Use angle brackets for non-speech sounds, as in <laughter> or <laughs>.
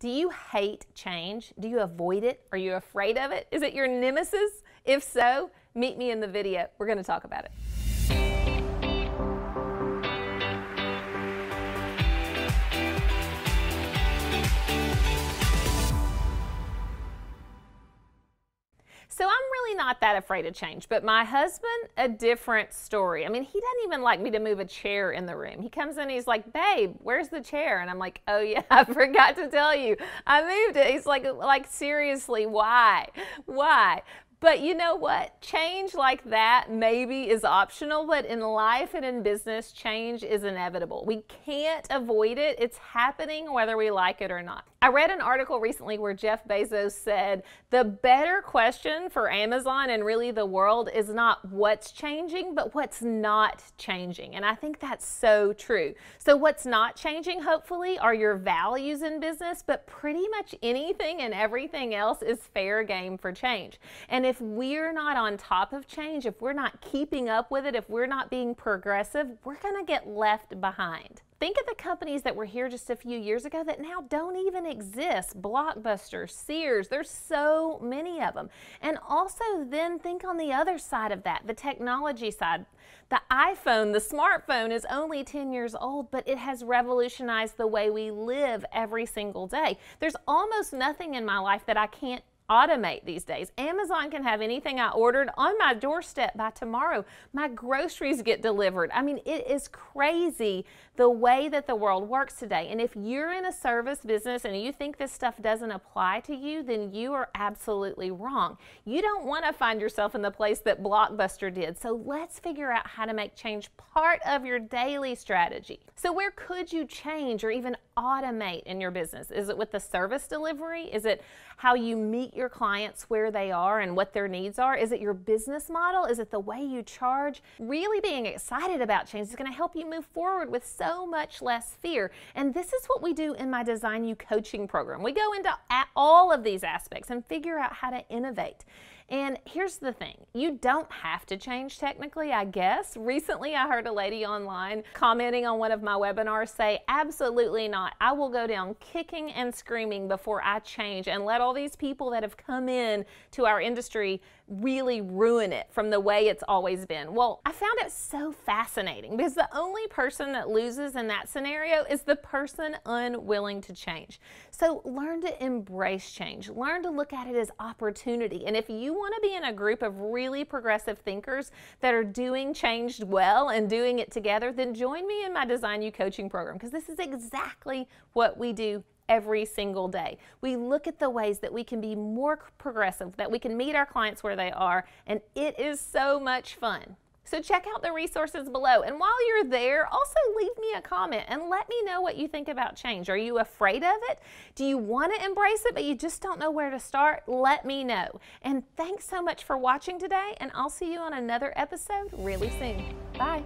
Do you hate change? Do you avoid it? Are you afraid of it? Is it your nemesis? If so, meet me in the video. We're going to talk about it. Not that afraid of change, but my husband, a different story. I mean, he doesn't even like me to move a chair in the room. He comes in, he's like, "Babe, where's the chair?" And I'm like, "Oh yeah, <laughs> I forgot to tell you, I moved it." He's like, "Like seriously, why? Why?" But you know what? Change like that maybe is optional, but in life and in business, change is inevitable. We can't avoid it. It's happening whether we like it or not. I read an article recently where Jeff Bezos said the better question for Amazon and really the world is not what's changing, but what's not changing. And I think that's so true. So, what's not changing, hopefully, are your values in business, but pretty much anything and everything else is fair game for change. And if we're not on top of change, if we're not keeping up with it, if we're not being progressive, we're going to get left behind. Think of the companies that were here just a few years ago that now don't even exist. Blockbuster, Sears, there's so many of them. And also then think on the other side of that, the technology side. The iPhone, the smartphone is only 10 years old, but it has revolutionized the way we live every single day. There's almost nothing in my life that I can't automate these days. Amazon can have anything I ordered on my doorstep by tomorrow. My groceries get delivered. I mean, it is crazy the way that the world works today. And if you're in a service business and you think this stuff doesn't apply to you, then you are absolutely wrong. You don't want to find yourself in the place that Blockbuster did. So let's figure out how to make change part of your daily strategy. So, where could you change or even automate in your business? Is it with the service delivery? Is it how you meet your clients where they are and what their needs are? Is it your business model? Is it the way you charge? Really being excited about change is going to help you move forward with so much less fear. And this is what we do in my Design You coaching program. We go into all of these aspects and figure out how to innovate. And here's the thing you don't have to change technically, I guess. Recently, I heard a lady online commenting on one of my webinars say, Absolutely not. I will go down kicking and screaming before I change and let all these people that have come in to our industry really ruin it from the way it's always been. Well, I found it so fascinating because the only person that loses in that scenario is the person unwilling to change. So learn to embrace change, learn to look at it as opportunity. And if you want to be in a group of really progressive thinkers that are doing changed well and doing it together, then join me in my Design You coaching program because this is exactly what we do every single day. We look at the ways that we can be more progressive, that we can meet our clients where they are, and it is so much fun. So check out the resources below. And while you're there, also leave me a comment and let me know what you think about change. Are you afraid of it? Do you want to embrace it, but you just don't know where to start? Let me know. And thanks so much for watching today, and I'll see you on another episode really soon. Bye.